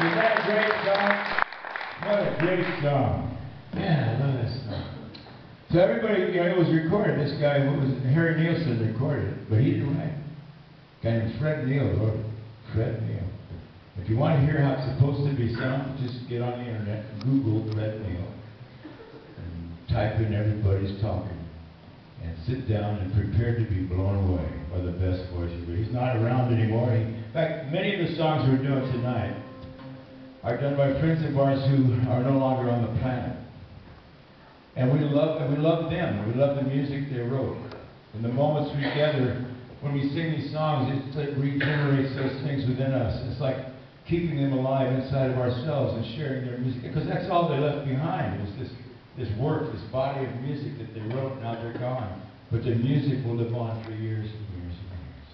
Is that a great song? What a great song. Man, I love this song. So everybody, you know, it was recorded. This guy, what was it? Harry Nilsson recorded it, but he didn't write it. A guy named Fred Neil wrote it. Fred Neil. If you want to hear how it's supposed to be sung, just get on the internet, Google Fred Neil, and type in everybody's talking. And sit down and prepare to be blown away by the best voice you've. He's not around anymore. He, in fact, many of the songs we're doing tonight are done by friends of ours who are no longer on the planet. And we love and we love them. We love the music they wrote. And the moments we gather when we sing these songs, it like regenerates those things within us. It's like keeping them alive inside of ourselves and sharing their music. Because that's all they left behind was this this work, this body of music that they wrote. Now they're gone. But their music will live on for years and years and years.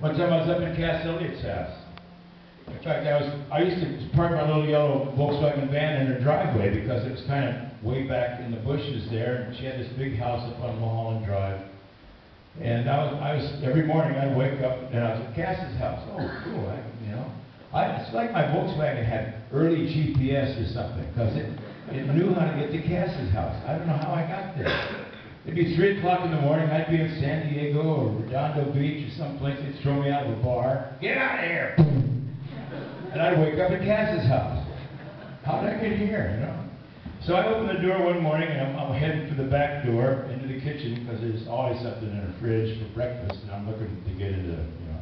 One time I was up in Cass Elliott's house. In fact, I was I used to park my little yellow Volkswagen van in her driveway because it was kind of way back in the bushes there, and she had this big house up on Mulholland Drive. And I was, I was every morning I'd wake up and I was at Cass's house. Oh, cool! I, you know, I, it's like my Volkswagen had early GPS or something because it it knew how to get to Cass's house. I don't know how I got there. It'd be three o'clock in the morning. I'd be in San Diego or Redondo Beach or someplace. They'd throw me out of a bar. Get out of here! And I'd wake up at Cass's house. How did I get here? You know. So I open the door one morning and I'm, I'm heading for the back door into the kitchen because there's always something in the fridge for breakfast and I'm looking to get into, you know.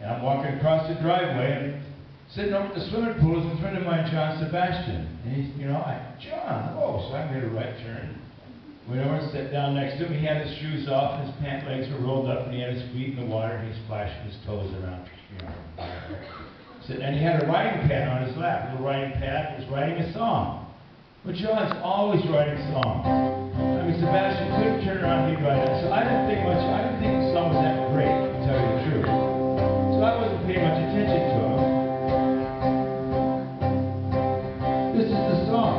And I'm walking across the driveway and sitting over at the swimming pool is a friend of mine, John Sebastian. And he's, you know, I, John, oh, so I made a right turn. Went over and sat down next to him. He had his shoes off, his pant legs were rolled up, and he had his feet in the water, and he's splashing his toes around, you know. And he had a writing pad on his lap, little writing pad, was writing a song. But John's always writing songs. I mean, Sebastian couldn't turn around and he'd write it. So I didn't think much, I didn't think the song was that great, to tell you the truth. So I wasn't paying much attention to him. This is the song.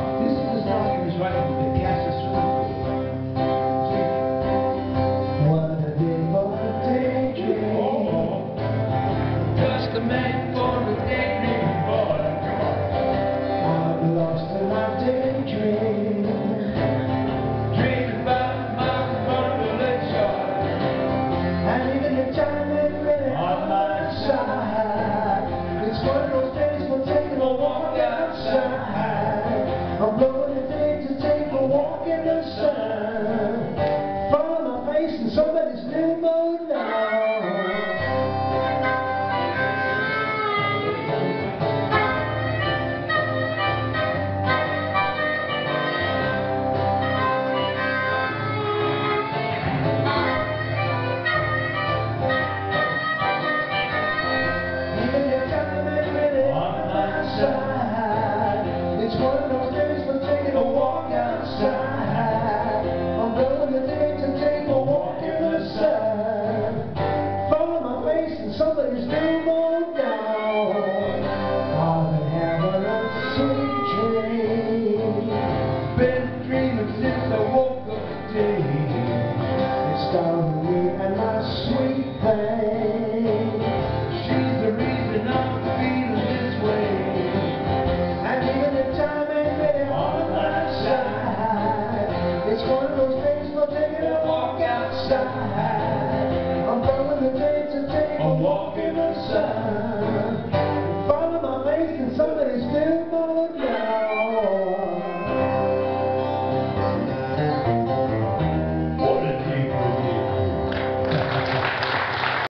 Walk one of those days I'm take walk outside. I'm the a walk in the sun. Follow my and somebody's still.